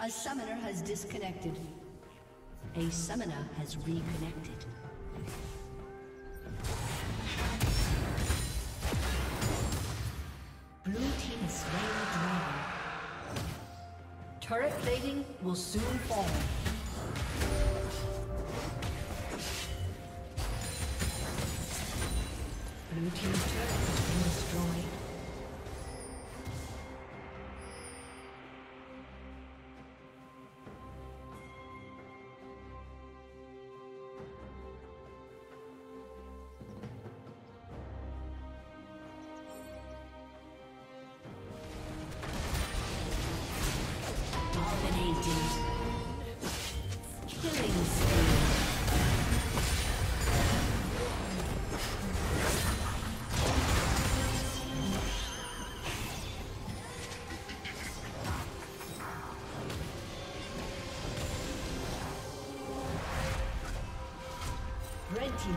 A summoner has disconnected. A summoner has reconnected. Blue team slain dragon. Turret plating will soon fall.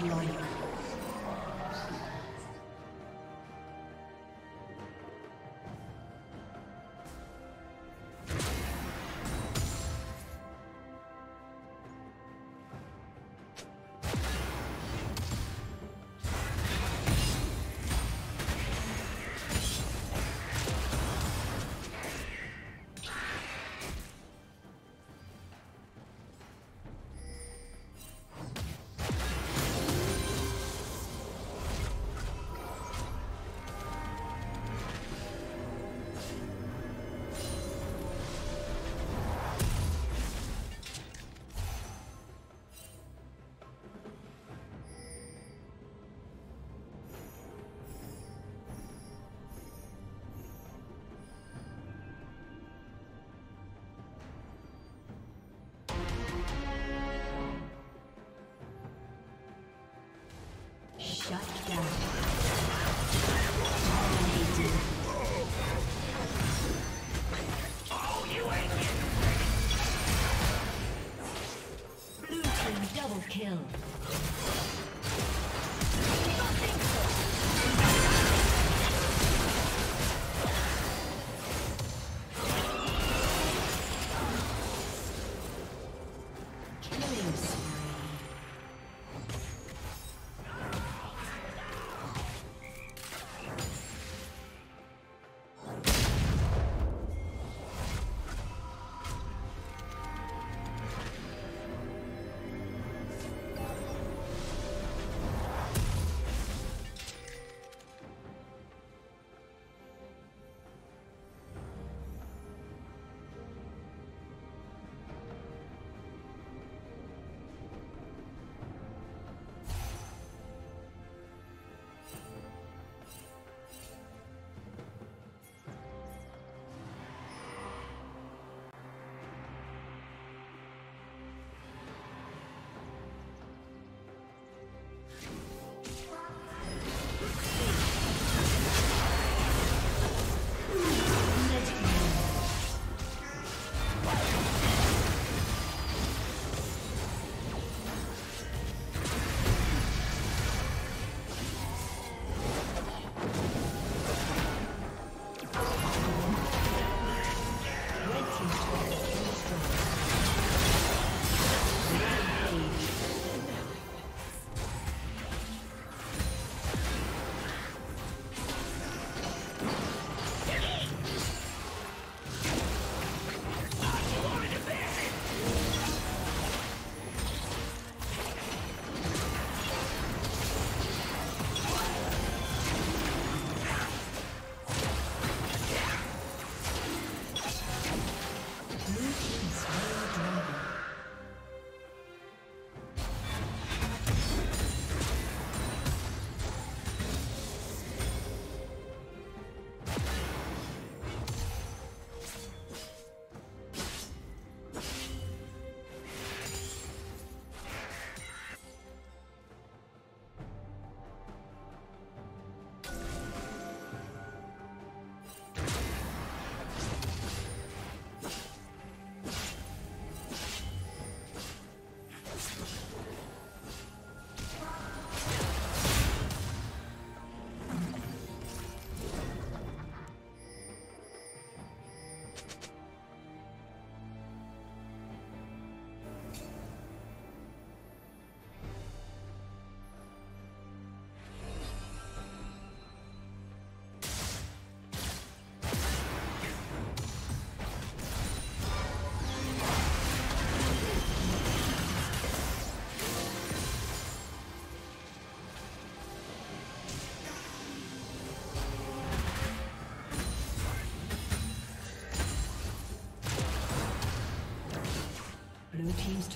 exploit.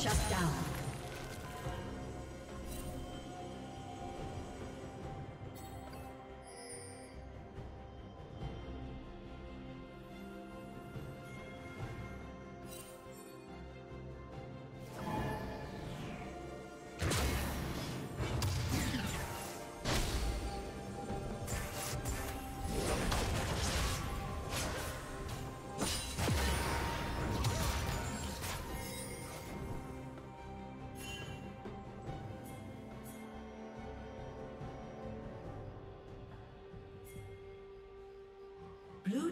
Shut down.